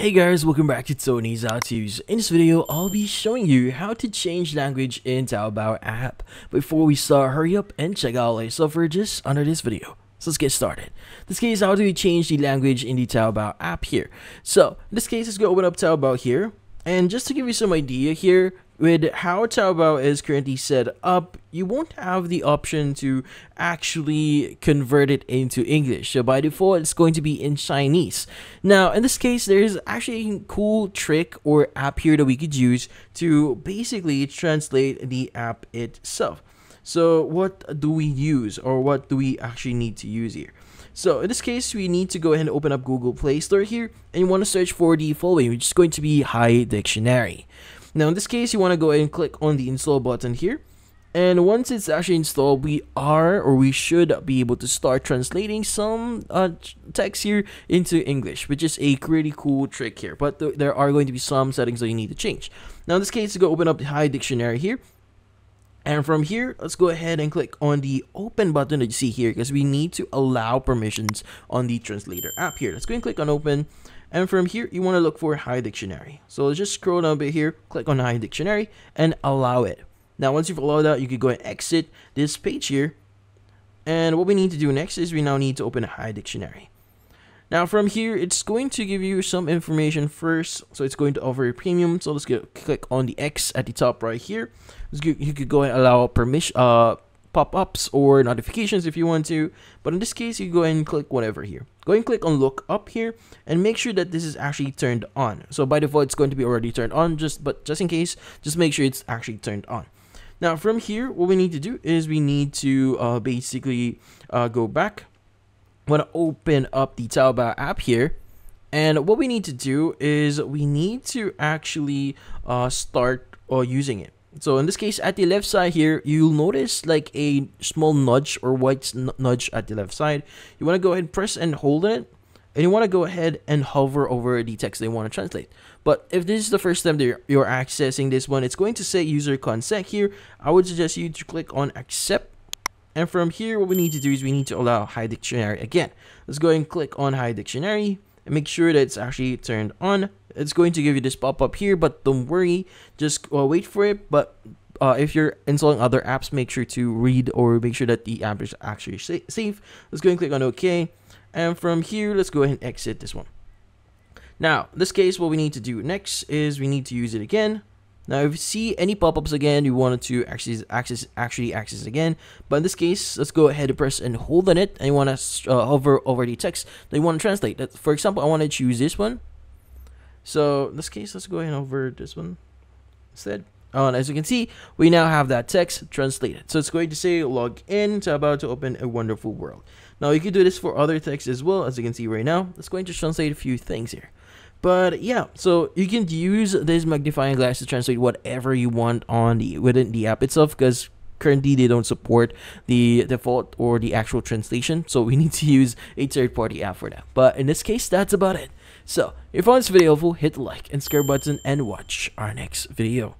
Hey guys, welcome back to Tony's To's. In this video, I'll be showing you how to change language in Taobao app. Before we start, hurry up and check out all the suffrages under this video. So let's get started. This case, how do we change the language in the Taobao app here? So, in this case, let's go open up Taobao here. And just to give you some idea here, with how Taobao is currently set up, you won't have the option to actually convert it into English. So by default, it's going to be in Chinese. Now, in this case, there's actually a cool trick or app here that we could use to basically translate the app itself. So what do we use or what do we actually need to use here? So in this case, we need to go ahead and open up Google Play Store here and you want to search for the following, which is going to be Hi Dictionary. Now in this case, you want to go ahead and click on the install button here. And once it's actually installed, we are or we should be able to start translating some uh, text here into English, which is a pretty cool trick here. But th there are going to be some settings that you need to change. Now in this case, go open up the Hi Dictionary here. And from here, let's go ahead and click on the open button that you see here because we need to allow permissions on the translator app here. Let's go and click on open. And from here, you want to look for Hi Dictionary. So let's just scroll down a bit here, click on Hi Dictionary, and allow it. Now, once you've allowed that, you can go and exit this page here. And what we need to do next is we now need to open a Hi Dictionary. Now from here, it's going to give you some information first. So it's going to offer a premium. So let's go click on the X at the top right here. You could go and allow permission, uh, pop-ups or notifications if you want to but in this case you go and click whatever here. Go and click on look up here and make sure that this is actually turned on. So by default it's going to be already turned on just but just in case just make sure it's actually turned on. Now from here what we need to do is we need to uh, basically uh, go back. Want to open up the Taobao app here. And what we need to do is we need to actually uh, start uh, using it so in this case, at the left side here, you'll notice like a small nudge or white nudge at the left side. You want to go ahead and press and hold it. And you want to go ahead and hover over the text they want to translate. But if this is the first time that you're, accessing this one, it's going to say user consent here. I would suggest you to click on accept. And from here, what we need to do is we need to allow Hi Dictionary again. Let's go ahead and click on Hi Dictionary and make sure that it's actually turned on it's going to give you this pop-up here but don't worry just uh, wait for it but uh, if you're installing other apps make sure to read or make sure that the app is actually safe let's go and click on ok and from here let's go ahead and exit this one now this case what we need to do next is we need to use it again now, if you see any pop-ups again, you wanted to access, access, actually access again. But in this case, let's go ahead and press and hold on it, and you want to uh, hover over the text that you want to translate. For example, I want to choose this one. So in this case, let's go ahead over this one instead. Oh, and as you can see, we now have that text translated. So it's going to say log in to about to open a wonderful world. Now you can do this for other texts as well, as you can see right now. It's going to translate a few things here. But yeah, so you can use this magnifying glass to translate whatever you want on the within the app itself because currently they don't support the default or the actual translation so we need to use a third-party app for that. But in this case that's about it. So if you found this video helpful hit the like and subscribe button and watch our next video